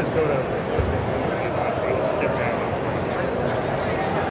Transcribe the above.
always go to